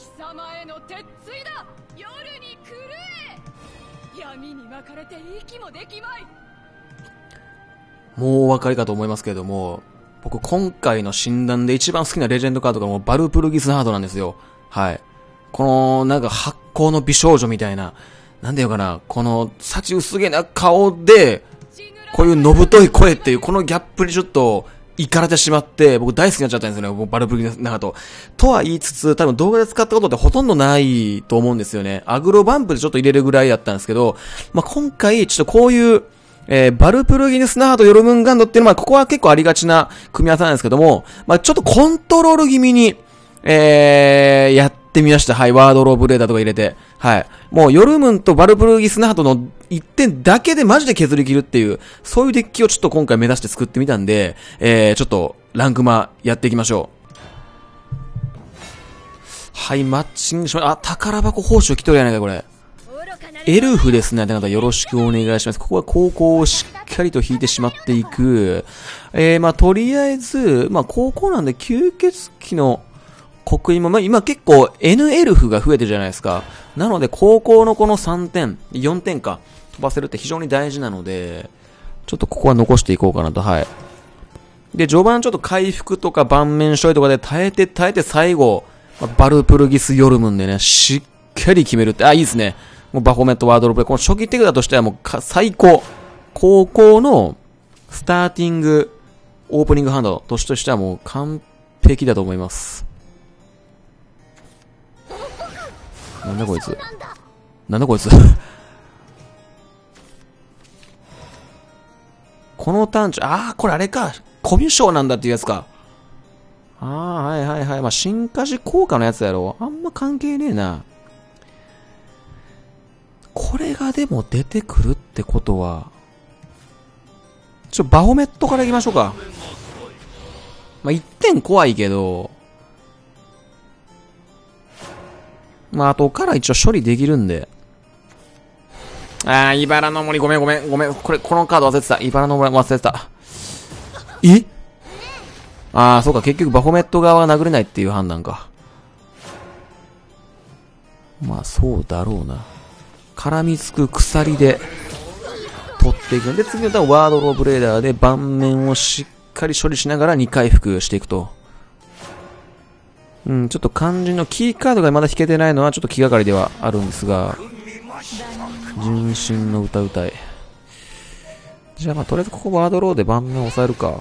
貴様への鉄槌だ夜に狂え闇に巻かれて息もできまいもうお分かりかと思いますけれども、僕今回の診断で一番好きなレジェンドカードがもうバルプルギスハードなんですよ。はい。この、なんか発光の美少女みたいな、なんていうかな、この、幸薄げな顔で、こういうのぶとい声っていう、このギャップにちょっと、行かれてしまって、僕大好きになっちゃったんですよね、もうバルブリの中と。とは言いつつ、多分動画で使ったことってほとんどないと思うんですよね。アグロバンプでちょっと入れるぐらいだったんですけど、まあ、今回、ちょっとこういう、えー、バルプルギヌスナハードヨルムンガンドっていうのは、ここは結構ありがちな組み合わせなんですけども、まあ、ちょっとコントロール気味に、えー、やっってみました。はい、ワードローブレーダーとか入れて。はい。もう、ヨルムンとバルプルギスナハードの1点だけでマジで削り切るっていう、そういうデッキをちょっと今回目指して作ってみたんで、えー、ちょっと、ランクマやっていきましょう。はい、マッチングしま、あ、宝箱報酬来とるやないか、これ。エルフですね。あなたよろしくお願いします。ここは高校をしっかりと引いてしまっていく。えー、まあ、とりあえず、まあ、高校なんで吸血鬼の刻印も、まあ、今結構 N エルフが増えてるじゃないですか。なので、高校のこの3点、4点か、飛ばせるって非常に大事なので、ちょっとここは残していこうかなと、はい。で、序盤ちょっと回復とか盤面処理とかで耐えて耐えて最後、まあ、バルプルギスヨルムンでね、しっかり決めるって、あ、いいですね。もうバフォメットワードロープレイ。この初期手札としてはもう最高。高校のスターティング、オープニングハンドとしてはもう完璧だと思います。なんだこいつ。なんだこいつ。この単調、ああ、これあれか。コミュ障なんだっていうやつか。ああ、はいはいはい。まあ、進化時効果のやつやろ。あんま関係ねえな。これがでも出てくるってことは、ちょ、バホメットから行きましょうか。まあ、1点怖いけど、まあ、後から一応処理できるんで。ああ、茨の森、ごめんごめん、ごめん。これ、このカード忘れてた。茨の森忘れてた。え？ああ、そうか、結局バフォメット側が殴れないっていう判断か。まあ、そうだろうな。絡みつく鎖で取っていく。で、次のターンワードローブレーダーで盤面をしっかり処理しながら2回復していくと。うん、ちょっと肝心のキーカードがまだ引けてないのはちょっと気がかりではあるんですが、純真の歌歌い。じゃあまあとりあえずここワードローで盤面を押さえるか。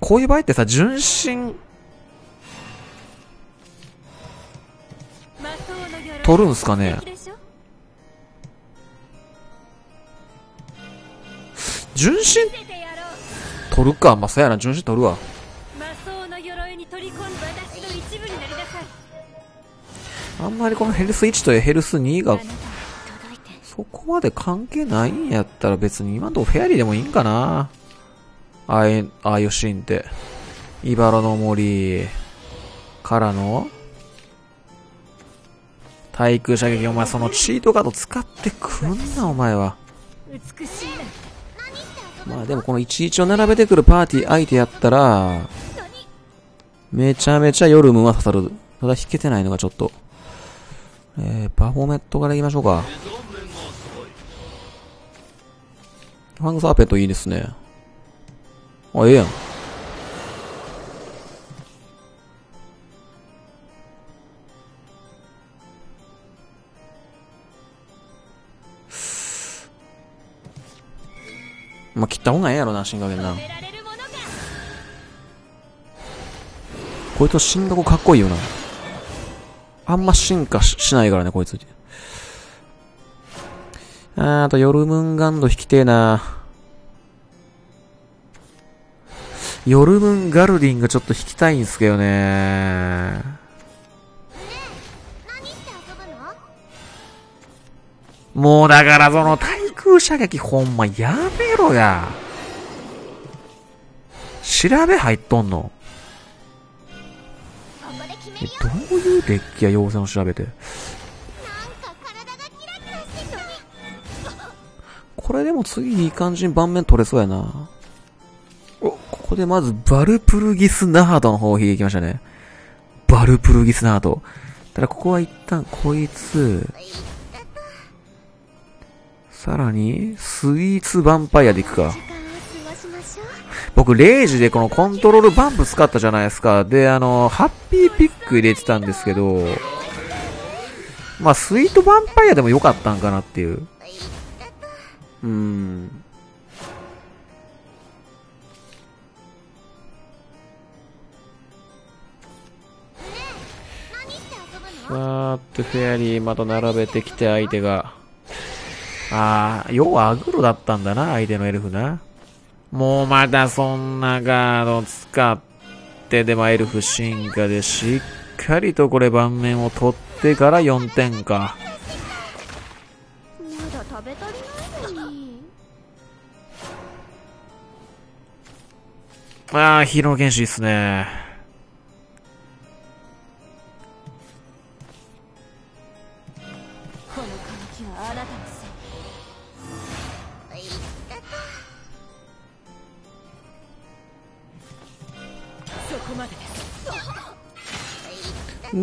こういう場合ってさ、純真取るんすかね？純真？取るか。まあ、そうやな、純真取るわ。あんまりこのヘルス1とヘルス2が、そこまで関係ないんやったら別に今のとこフェアリーでもいいんかな。あい、ああいうシーンって。茨の森からの対空射撃、お前そのチートカード使ってくんな、お前は。まあでもこの11を並べてくるパーティー相手やったら、めちゃめちゃヨルムは刺さる。ただ引けてないのがちょっと。えー、パフォーメットからいきましょうか。ファングサーペントいいですね。あ、ええやん。まあ、切った方がええやろな、新加減な。こいつの進学かっこいいよな。あんま進化しないからね、こいつ。あーあと、ヨルムンガンド引きてえな。ヨルムンガルディンがちょっと引きたいんすけどね。もうだからその対空射撃ほんまやめろや。調べ入っとんの、どういデッキや妖精の調べて。これでも次にいい感じに盤面取れそうやな。お、ここでまずバルプルギスナハドの方を引いてきましたね。バルプルギスナート。ただここは一旦こいつ、さらに、スイーツヴァンパイアでいくか。僕、レイジでこのコントロールバンプ使ったじゃないですか。で、あの、ハッピーピック入れてたんですけど、まあ、スイートヴァンパイアでも良かったんかなっていう。うーん。わーってフェアリーまた並べてきて相手が。あー、要はアグロだったんだな、相手のエルフな。もうまだそんなガード使ってでもエルフ進化でしっかりとこれ盤面を取ってから4点か。まだ食べ足りないのにあー、ヒーローの剣士いいっすね。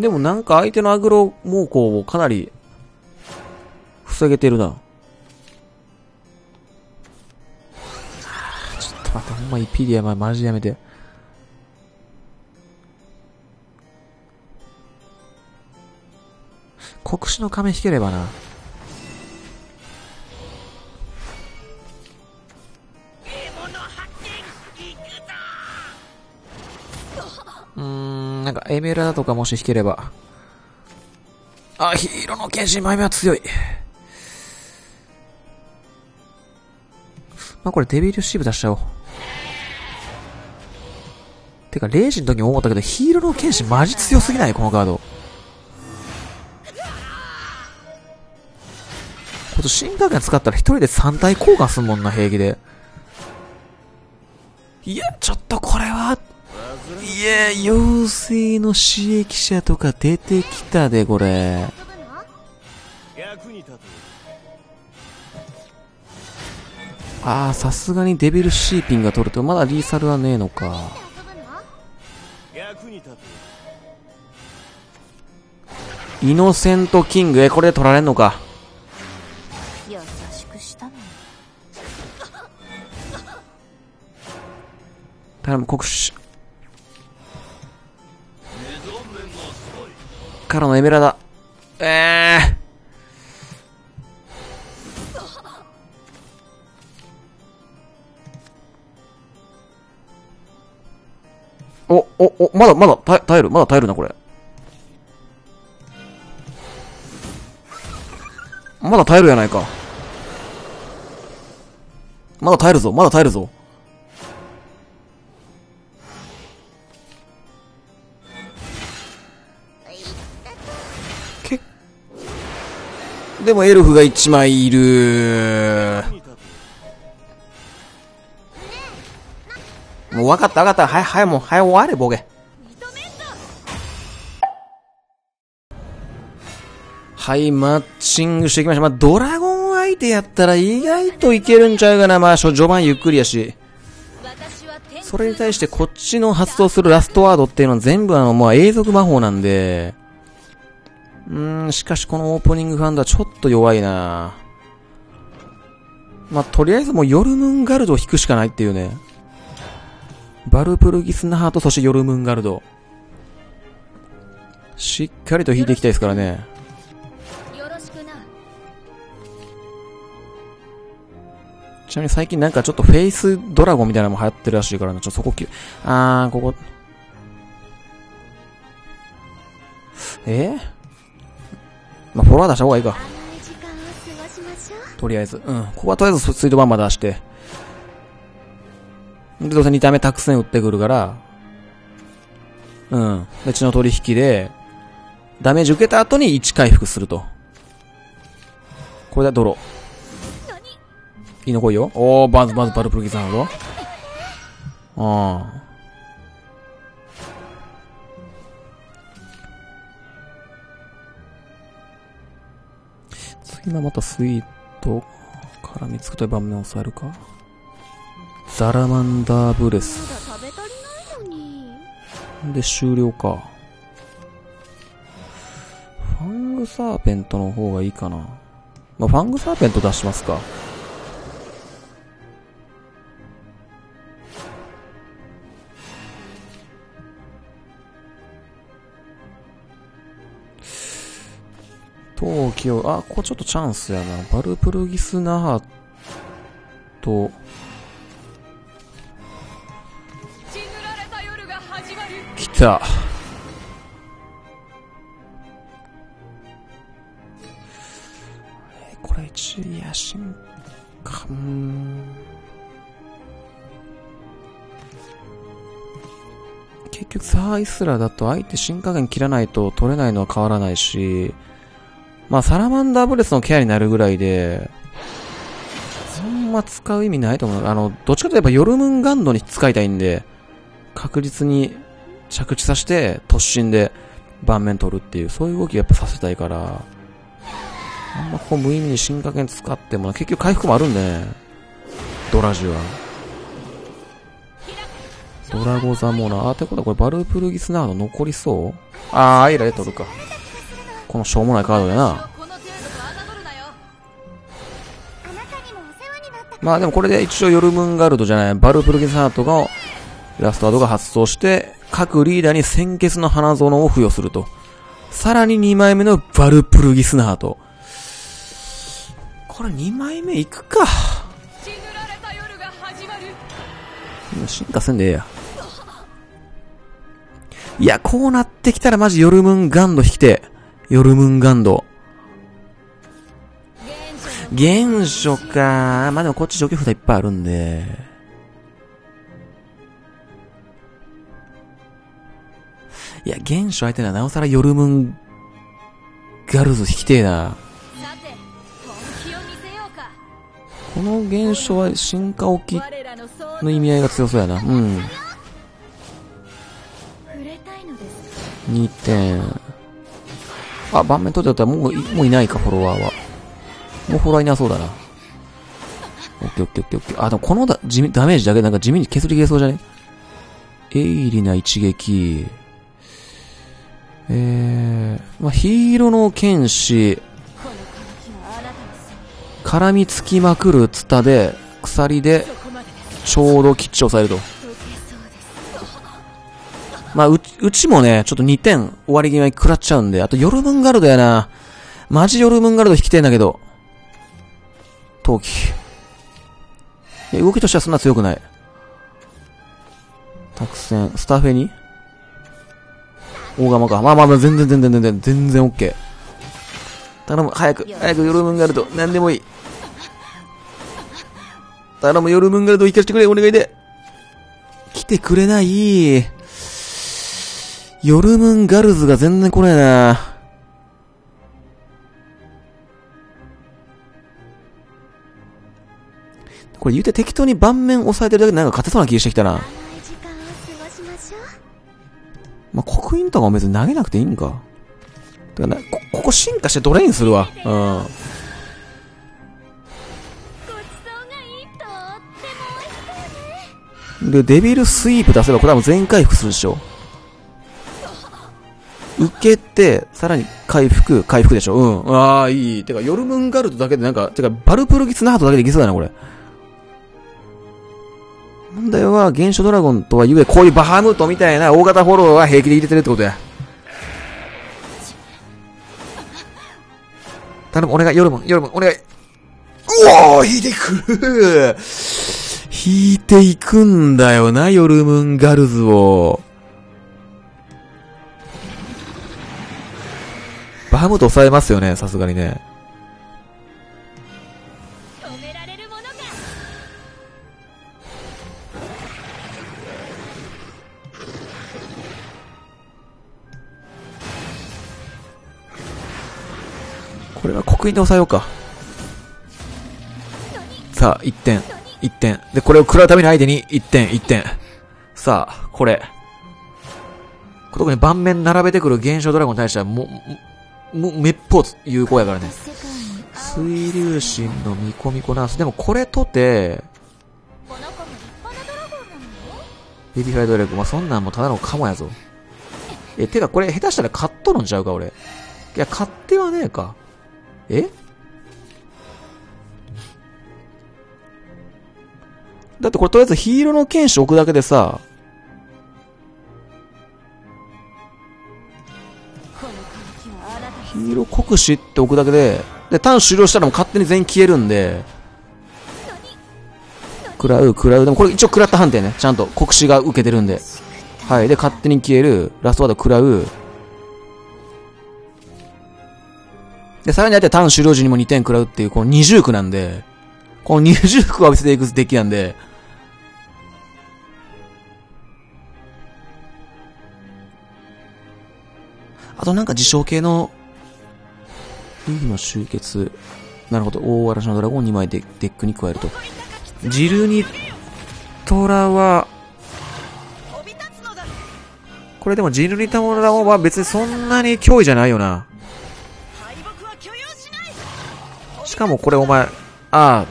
でもなんか相手のアグロ猛攻をかなり防げてるな。ちょっと待って、ほんまイピリアママジやめて。国士の亀引ければな。ん、なんかエメラダとかもし引ければ。あ、ヒーローの剣士前目は強い。まあ、これデビルシーブ出しちゃおう。てか、レイジの時も思ったけど、ヒーローの剣士マジ強すぎない？このカード。こと進化権使ったら一人で3体交換すんもんな、平気で。いや、ちょっとこれは、いや、妖精の刺激者とか出てきたで、これ。あー、さすがにデビルシーピンが取ると、まだリーサルはねえのか。イノセントキング、え、これで取られんのか。頼む、国士。からのエメラダ。えー。お、お、お、まだ、まだ、耐え耐える、まだ耐えるな、これ。まだ耐えるやないか。まだ耐えるぞ、まだ耐えるぞ。でもエルフが1枚いる。もう分かった分かった。はい、はい、もう、はい、終われ、ボケ。はい、マッチングしていきました。まあ、ドラゴン相手やったら意外といけるんちゃうかな。まあ、序盤ゆっくりやし。それに対してこっちの発動するラストワードっていうのは全部あの、もう永続魔法なんで、うーん、しかしこのオープニングファンドはちょっと弱いなまあ、とりあえずもうヨルムンガルドを引くしかないっていうね。バルプルギスナハート、そしてヨルムンガルド。しっかりと引いていきたいですからね。ちなみに最近なんかちょっとフェイスドラゴンみたいなのも流行ってるらしいからな。ちょっとそこき、あー、ここ。え？まあ、フォロワー出した方がいいか。とりあえず。うん。ここはとりあえずスイートバンマ出して。で、どうせ2体目たくさん打ってくるから、うん。で、血の取引で、ダメージ受けた後に1回復すると。これでドロー。いいの来いよ。おー、バズバズバルプルギザード。あー。次今またスイートから見つくという盤面を抑えるか？ザラマンダーブレス。で、終了か。ファングサーペントの方がいいかな。まあ、ファングサーペント出しますか。陶器を、あ、ここちょっとチャンスやな。バルプルギスナハと、来た。これ一野心か、うん。結局サーイスラだと相手新加減切らないと取れないのは変わらないし、まあサラマンダーブレスのケアになるぐらいで、そんま使う意味ないと思う。あの、どっちかといえばヨルムンガンドに使いたいんで、確実に着地させて突進で盤面取るっていう、そういう動きやっぱさせたいから、あんまここ無意味に新加減使っても結局回復もあるんでね。ドラジュは。ドラゴザモナー。あ、ってことはこれバルプルギスナード残りそう？あー、アイラで取るか。このしょうもないカードやな。まあでもこれで一応ヨルムンガルドじゃない、バルプルギスナードが、ラストワードが発動して、各リーダーに鮮血の花園を付与すると。さらに2枚目のバルプルギスナード。これ2枚目いくか。進化せんでええや。いや、こうなってきたらマジヨルムンガンド引きて。ヨルムンガンド。原初か。まあでもこっち除去札いっぱいあるんで。いや、原初相手ならなおさらヨルムンガルズ引きてえな。この原初は進化置きの意味合いが強そうやな。うん。触れたいのです2点。あ、盤面取ってたらもう、もういないか、フォロワーは。もうフォロワーいなそうだな。オッケーオッケーオッケーオッケー。あ、でもこのダ地味ダメージだけなんか地味に削り消えそうじゃね？鋭利な一撃。えー、まあ、ヒーローの剣士、絡みつきまくるツタで、鎖で、ちょうどきっちり押さえると。まあ、うち、うちもね、ちょっと2点終わり際に食らっちゃうんで、あとヨルムンガルドやな。マジヨルムンガルド引きてんだけど。陶器。動きとしてはそんな強くない。作戦、スターフェニ大釜か。まあまあまあ、全然全然全然、全然オッケー。頼む、早く、早くヨルムンガルド、何でもいい。頼む、ヨルムンガルド行かしてくれ、お願いで。来てくれない？ヨルムンガルズが全然来ないなこれ言うて適当に盤面押さえてるだけでなんか勝てそうな気がしてきたな。まあ、刻印とかも別に投げなくていいんか。てかな、こ、ここ進化してドレインするわ。うん。で、デビルスイープ出せばこれはもう全回復するでしょ。受けて、さらに回復、回復でしょ。うん。ああ、いい。てか、ヨルムンガルトだけでなんか、てか、バルプルギツナハトだけでいけそうだな、これ。問題は、原初ドラゴンとはゆえ、こういうバハムートみたいな大型フォローは平気で入れてるってことや。頼む、お願い、ヨルムン、ヨルムン、お願い。うおー引いていく 引いていくんだよな、ヨルムンガルズを。バハム抑えますよね、さすがにね。これは刻印で抑えようか。さあ、1点。1点。で、これを食らうために相手に1点、1点。さあ、これ。特に盤面並べてくる現象ドラゴンに対しては、もう、もう、めっぽう有効やからね。水流神の見込みこなす。でもこれとて、この子も立派なドラゴンなのよベビーフライドレッグ、まあ、そんなんもただのカモやぞ。え、てかこれ下手したら買っとるんちゃうか、俺。いや、勝手はねえか。え？だってこれとりあえずヒーローの剣士置くだけでさ、ヒーロー国士って置くだけで、で、ターン終了したらもう勝手に全員消えるんで、食らう、食らう。でもこれ一応食らった判定ね。ちゃんと国士が受けてるんで。はい。で、勝手に消える。ラストワード食らう。で、さらに相手はターン終了時にも2点食らうっていう、この二重苦なんで、この二重苦を浴びせていくデッキなんで、あとなんか自傷系の、ルーの集結。なるほど。大嵐のドラゴンを2枚でデッキに加えると。ジルニトラは、これでもジルニトラは別にそんなに脅威じゃないよな。しかもこれお前、ああ、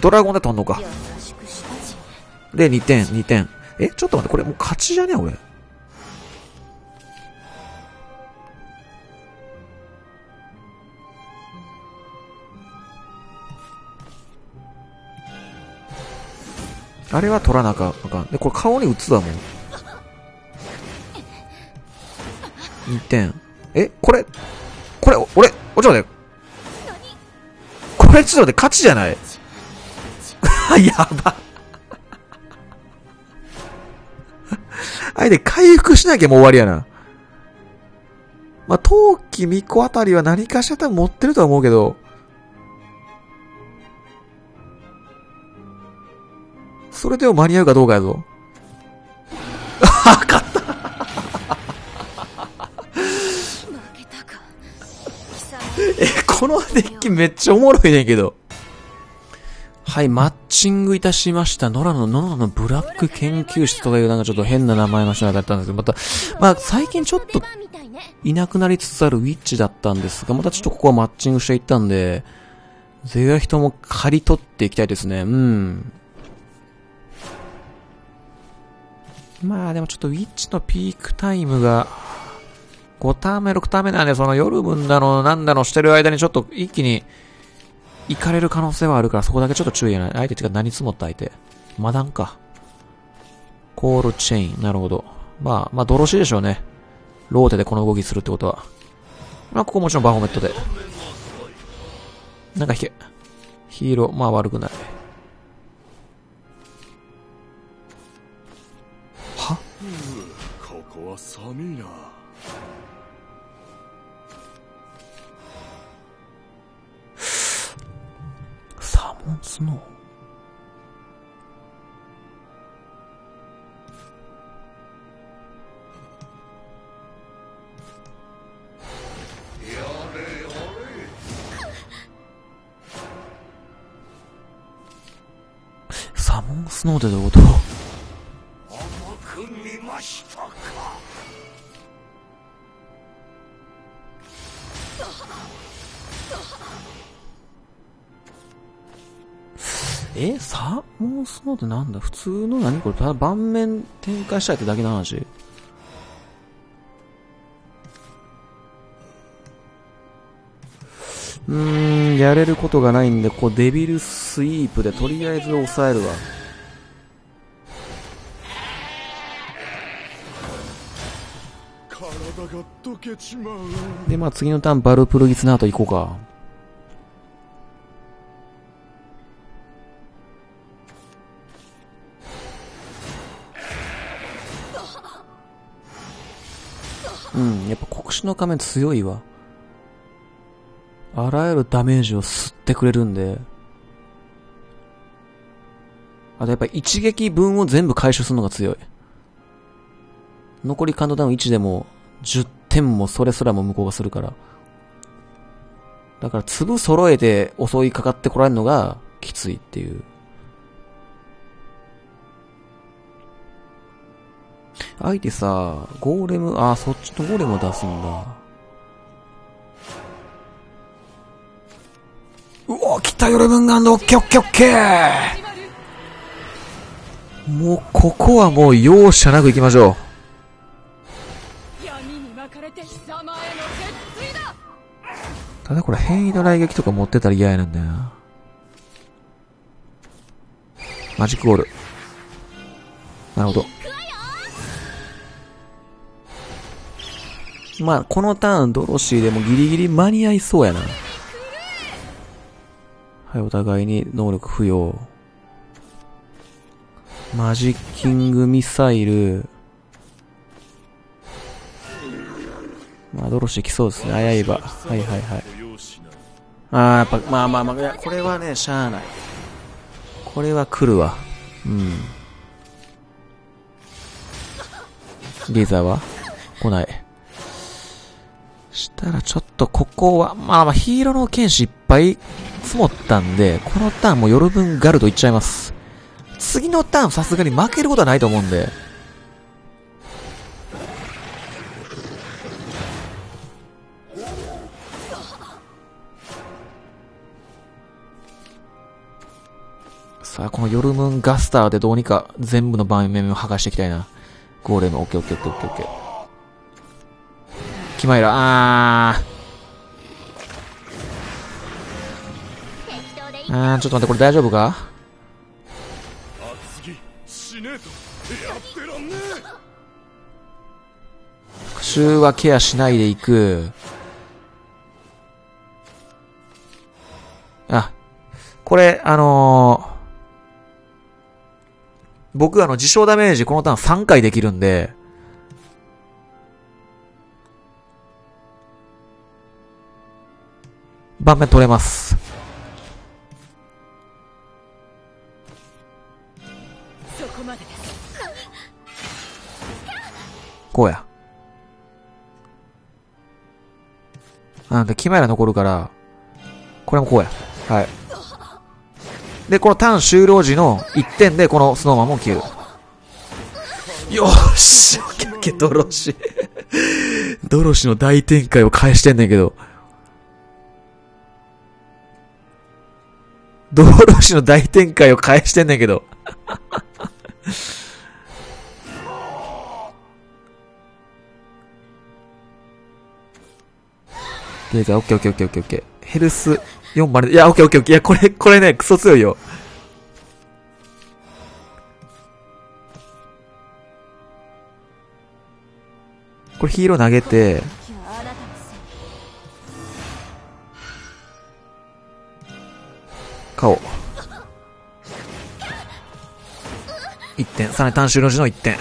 ドラゴンで飛んのか。で、2点、2点。え、ちょっと待って、これもう勝ちじゃねえ俺？あれは取らなあかんあかん。で、これ顔に打つわ、もう。2点。え、これ、これ、俺、おちょっと待って。これちょっと待って、勝ちじゃない やば。あれで回復しなきゃもう終わりやな。まあ、陶器巫女あたりは何かしら多分持ってるとは思うけど、それでも間に合うかどうかやぞ。あ、勝ったえ、このデッキめっちゃおもろいねんけど。はい、マッチングいたしました。ノラの、ノラのブラック研究室とかいうなんかちょっと変な名前の人がだったんですけど、また、まあ最近ちょっといなくなりつつあるウィッチだったんですが、またちょっとここはマッチングしていったんで、ぜひとも刈り取っていきたいですね。うん。まあでもちょっとウィッチのピークタイムが、5ターン目、6ターン目なんで、その夜分だの、なんだのしてる間にちょっと一気に行かれる可能性はあるから、そこだけちょっと注意やない。相手違う、何積もった相手。マダンか。コールチェイン。なるほど。まあ、まあ、ドロシーでしょうね。ローテでこの動きするってことは。まあ、ここもちろんバフォメットで。なんか引け。ヒーロー、まあ悪くない。寒いな。サモンスノー？サモンスノーってどういうこと？サモンスノーってなんだ普通の何これただ盤面展開したいってだけの話うーん、やれることがないんで、こうデビルスイープでとりあえず抑えるわ。で、まあ次のターンバルプルギスナート行こうか。うん、やっぱ国士の仮面強いわ。あらゆるダメージを吸ってくれるんで。あとやっぱ一撃分を全部回収するのが強い。残りカウントダウン1でも10点もそれすらも向こうがするから。だから粒揃えて襲いかかってこられるのがきついっていう。相手さ、ゴーレム、あ、そっちのゴーレムを出すんだ。うわ、来たヨルムンガンド、オッケーオッケーオッケーもう、ここはもう容赦なく行きましょう。ただこれ変異の雷撃とか持ってたら嫌やなんだよな。マジックゴール。なるほど。まあ、このターン、ドロシーでもギリギリ間に合いそうやな。はい、お互いに能力付与。マジッキングミサイル。まあ、ドロシー来そうですね。あやいば。はいはいはい。ご用しなあ、やっぱ、まあまあまあ、いやこれはね、しゃあない。これは来るわ。うん。レーザーは？来ない。したらちょっとここは、まあまあヒーローの剣士いっぱい積もったんで、このターンも夜分ガルドいっちゃいます。次のターンさすがに負けることはないと思うんで。さあ、このヨルムンガスターでどうにか全部の盤面を剥がしていきたいな。ゴーレム、オッケーオッケーオッケーオッケーオッケー。キマイラ、あー。あー、ちょっと待って、これ大丈夫か？復讐はケアしないでいく。あ、これ、あのー僕あの、自傷ダメージこのターン3回できるんで、盤面取れます。そこうや。なんで、キマイラ残るから、これもこうや。はい。で、このターン終了時の1点でこのスノーマンも消える。よーしオッケーオッケー、ドロシ。ドロシの大展開を返してんねんけど。ドロシの大展開を返してんねんけど。レーザー、オッケーオッケーオッケーオッケーオッケー。ヘルス4まで、いや、オッケーオッケーオッケー。いや、これ、これね、クソ強いよ。これヒーロー投げて、顔。1点。さらに単修の字の1点。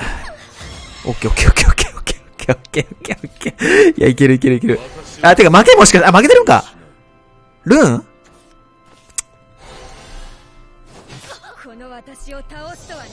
オッケーオッケーオッケーオッケーオッケーオッケーオッケーオッケーオッケー。いや、いけるいけるいける。あ、てか負けもしかして、あ、負けてるんかルーン？この私を倒すとはな